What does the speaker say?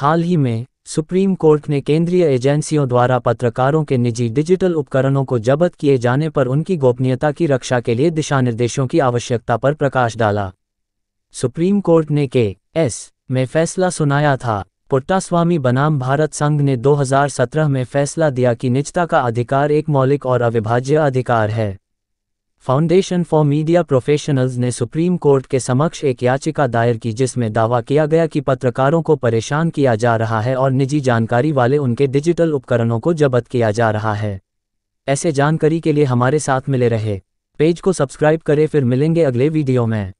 हाल ही में, supreme court ने केंद्रीय एजेंसियों द्वारा पत्रकारों के निजी डिजिटल उपकरणों को जब्त किए जाने पर उनकी गोपनीयता की रक्षा के लिए दिशानिर्देशों की आवश्यकता पर प्रकाश डाला। सुप्रीम कोर्ट ने के एस में फैसला सुनाया था। पुट्टास्वामी बनाम भारत संघ ने 2017 में फैसला दिया कि निजता का अधिकार एक मौलिक और अविभाज्य अधिकार है। फाउंडेशन फॉर मीडिया प्रोफेशनल्स ने सुप्रीम कोर्ट के समक्ष एक याचिका दायर की जिसमें दावा किया गया कि पत्रकारों को परेशान किया जा रहा है और निजी जानकारी वाले उनके डिजिटल उपकरणों को जबत किया जा रहा है। ऐसे जानकारी के लिए हमारे साथ मिले रहे। पेज को सब्सक्राइब करें, फिर मिलेंगे अगले वीडियो में।